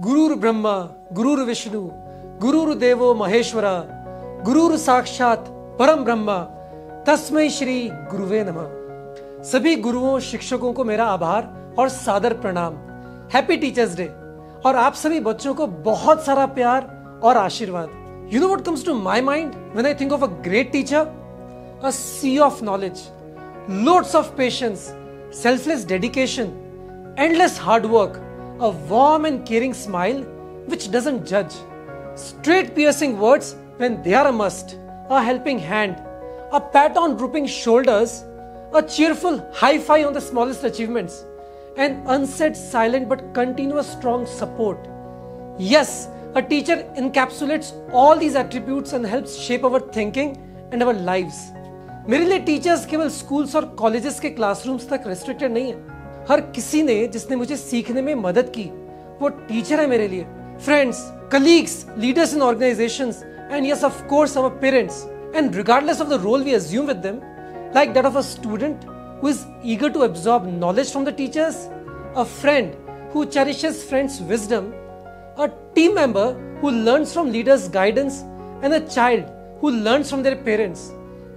गुरुर ब्रह्मा गुरुर विष्णु गुरुर देवो महेश्वरा गुरुर साक्षात परम ब्रह्मा तस्मय श्री गुरुवे नमः। सभी गुरुओं शिक्षकों को मेरा आभार और सादर प्रणाम। हैप्पी टीचर्स डे और आप सभी बच्चों को बहुत सारा प्यार और आशीर्वाद। You know what comes to my mind when I think of a great teacher a sea of knowledge loads of patience selfless dedication endless work, a warm and caring smile which doesn't judge, straight piercing words when they are a must, a helping hand, a pat on drooping shoulders, a cheerful high five on the smallest achievements, and unsaid silent but continuous strong support. Yes, a teacher encapsulates all these attributes and helps shape our thinking and our lives. मेरे लिए teachers केवल schools और colleges के classrooms तक restricted नहीं है हर किसी ने जिसने मुझे सीखने में मदद की, वो टीचर है मेरे लिए। Friends colleagues leaders in organization and yes of course our parents and regardless of the role we assume with them like that of a student who is eager to absorb knowledge from the teachers a friend who cherishes friends wisdom a team member who learns from leaders guidance and a child who learns from their parents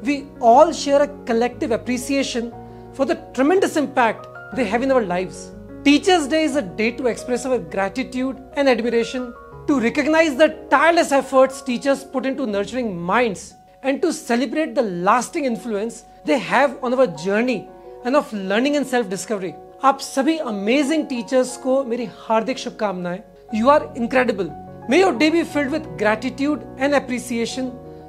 we all share a collective appreciation for the tremendous impact they have in our lives. Teachers' Day is a day to express our gratitude and admiration, to recognize the tireless efforts teachers put into nurturing minds, and to celebrate the lasting influence they have on our journey and of learning and self discovery. आप सभी amazing teachers को मेरी हार्दिक शुभकामनाएं you are incredible may your day be filled with gratitude and appreciation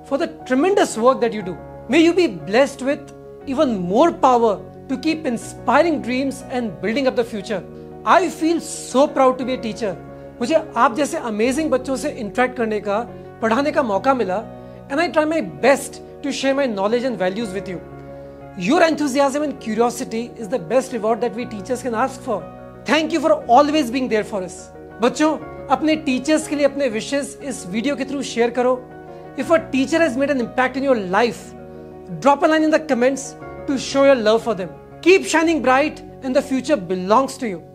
for the tremendous work that you do may you be blessed with even more power to keep inspiring dreams and building up the future I feel so proud to be a teacher मुझे आप जैसे amazing बच्चों से interact करने का पढ़ाने का मौका मिला and I try my best to share my knowledge and values with you Your enthusiasm and curiosity is the best reward that we teachers can ask for. Thank you for always being there for us. बच्चों अपने teachers के लिए अपने विशेष इस video के through share करो if a teacher has made an impact in your life drop a line in the comments to show your love for them Keep shining bright and the future belongs to you.